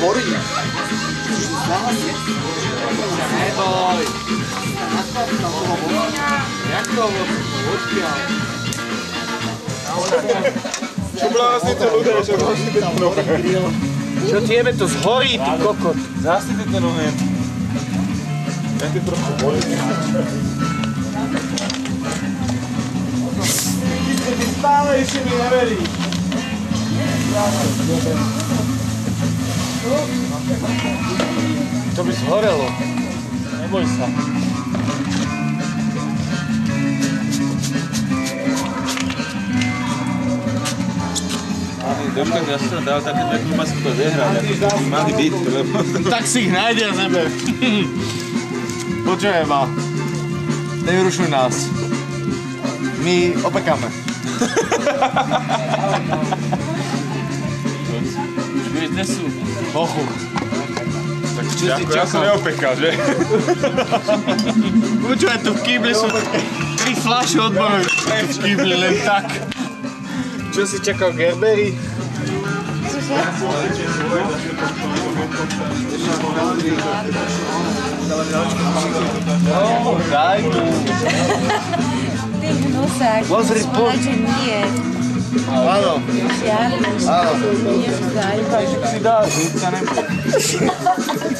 머리 Чубла, сите луѓе, ќе го сите. Čo tiebe to zhorí, ty kokot? Zasype ten oheň. Ja ti trošku bolí. Ty stále ešte mi neveríš. To by zhorelo. Neboj sa. Ja som dal také dve klobásky to zehrať, ako by mali byť, lebo... Tak si ich nájde a zebe. Počujem ma. Nevyrušuj nás. My opekáme. Už vieš, kde sú? Pochu. Tak si Ja som neopekal, že? Počúvaj, tu v kýbli sú tri fľaše odborujú. V kýbli len tak. Čo si čakal, Gerbery? Dignu sa snađe nije. Hvala. Hvala. Hvala. Hvala. Hvala. Hvala. Hvala. Hvala.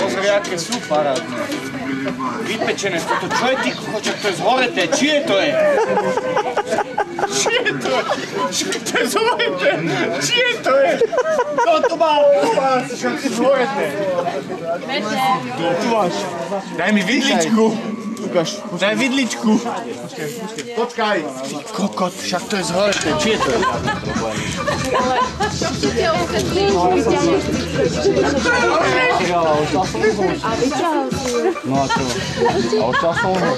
Pozdravljake su paradne. Vitpečene su to. Čo je ti hoće to? Čije to je? Čije to je? Čije to je zovete? Čije to je? To to malo kuva, što ti. Daj mi vidličku. Ukáž. Daj vidličku. Počkaj. Ty kokot, však to je zhoreté. Čie to je? Ide ukradli, vyťahneš A vyťahol si ju. No a čo? A odtiaľ som ho.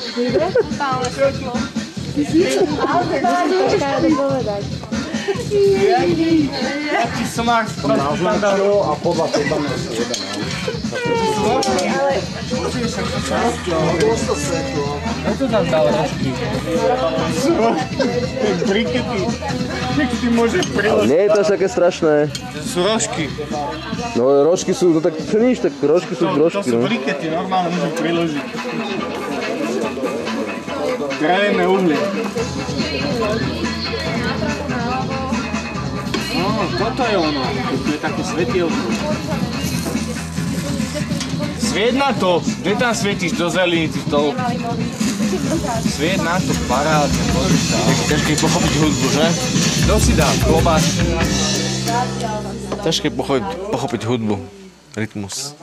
Pále svetlo. Ale to je povedať. Aký som máš a podľa teba na jeden. Ja to tam dal rožky. Brikety. Jak ty môžeš priložiť? Nie je to až také strašné. To sú rožky. No rožky sú, no tak čo nič, tak rožky sú To, to rožky, sú no. brikety, normálne môžem priložiť. Drevené toto je ono. To je také svetielko. Sviet na to. Kde tam svietíš do zeliny, ty to... Sviet na to, parádne, pozri sa. Ťažké je pochopiť hudbu, že? Kto si dá? Klobás. Ťažké pochopiť, pochopiť hudbu. Rytmus.